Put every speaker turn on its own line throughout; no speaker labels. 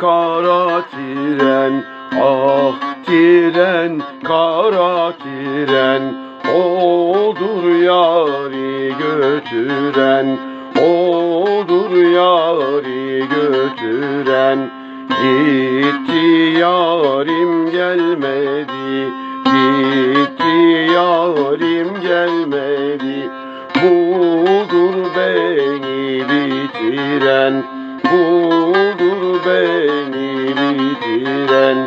kara tren Ah tren kara tren Odur yari götüren Odur yari götüren. Gitti yarim gelmedi Gitti yarim gelmedi. Budur beni bitiren Budur beni bitiren.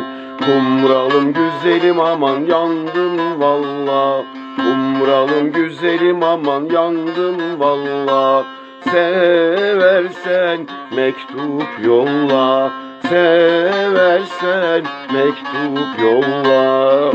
Kumralım güzelim aman yandım valla. Kumralım güzelim aman yandım valla. Seversen mektup yolla. Seversen mektup yolla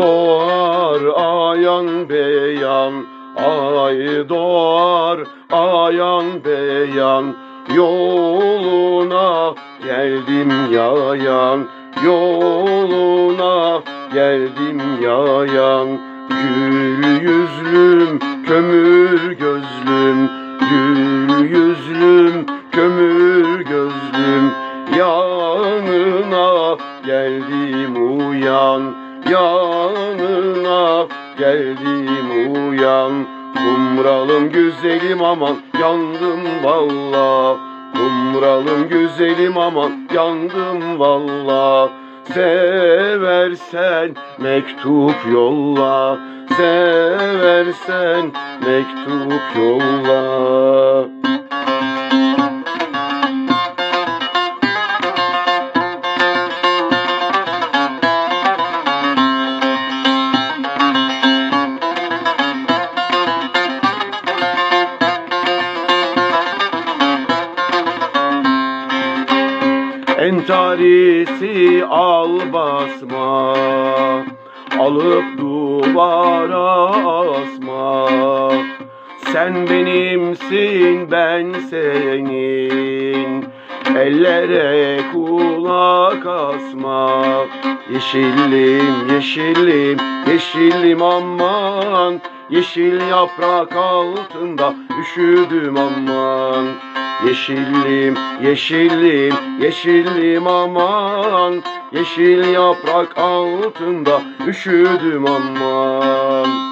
doğar ayan beyan Ay doğar ayan beyan. Yoluna geldim yayan Yoluna geldim yayan. Gül yüzlüm kömür gözlüm Gül yüzlüm kömür geldim uyan Kumralım güzelim aman yandım valla Kumralım güzelim aman yandım valla Seversen mektup yolla Seversen mektup yolla Entarisi al basma Alıp duvara asma. Sen benimsin ben senin. Ellere kulak asma. Yeşillim yeşillim yeşillim aman. Yeşil yaprak altında üşüdüm aman Yeşillim, yeşillim, yeşillim aman. Yeşil yaprak altında üşüdüm aman.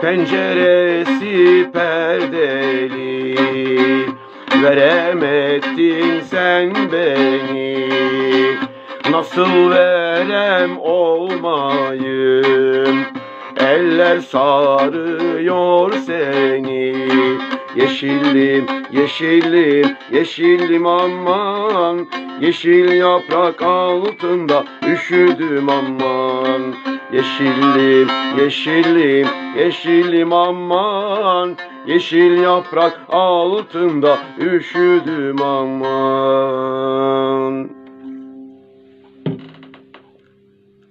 Penceresi perdeli Veremedin sen beni. Nasıl verem olmayım? Eller sarıyor seni Yeşillim, yeşillim, yeşillim aman. Yeşil yaprak altında üşüdüm aman. Yeşillim, yeşillim, yeşillim aman. Yeşil yaprak altında üşüdüm aman